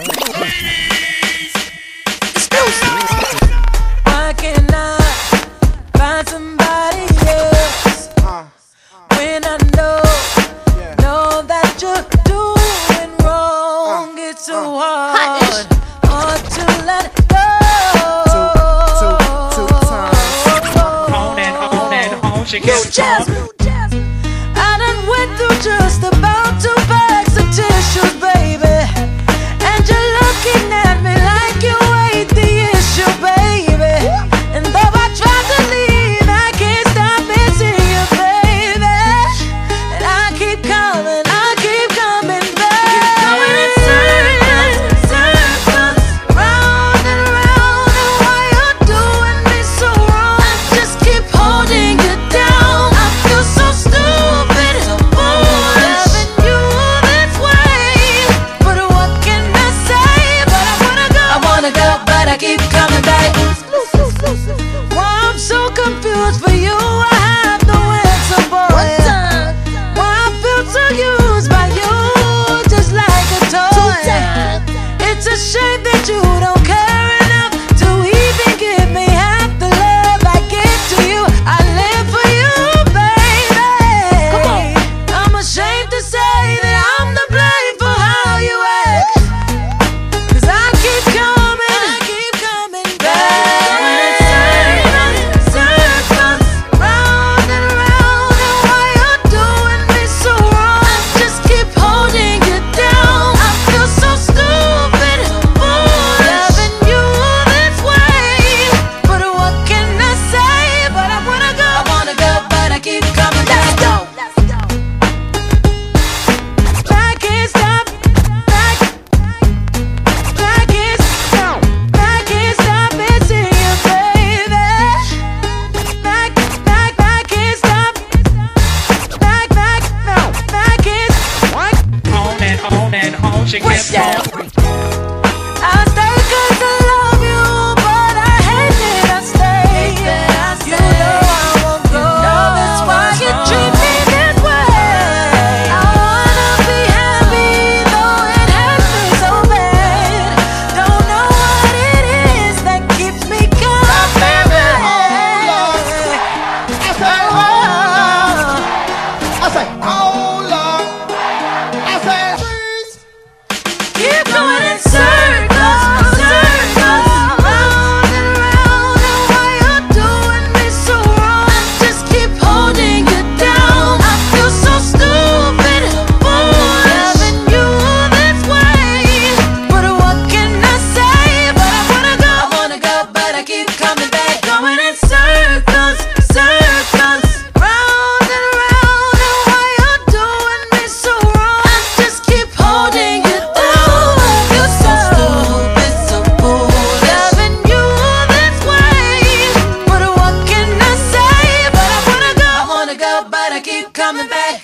I find somebody else when I know, know that you're doing wrong. It's so hard, hard to let go. On and on and on, she just. keep coming coming back, going in circles, circles. Round and round, and why you're doing me so wrong? I just keep holding you. You're so stupid, so foolish. Loving you this way. What can I say? But I wanna go, I wanna go, but I keep coming back.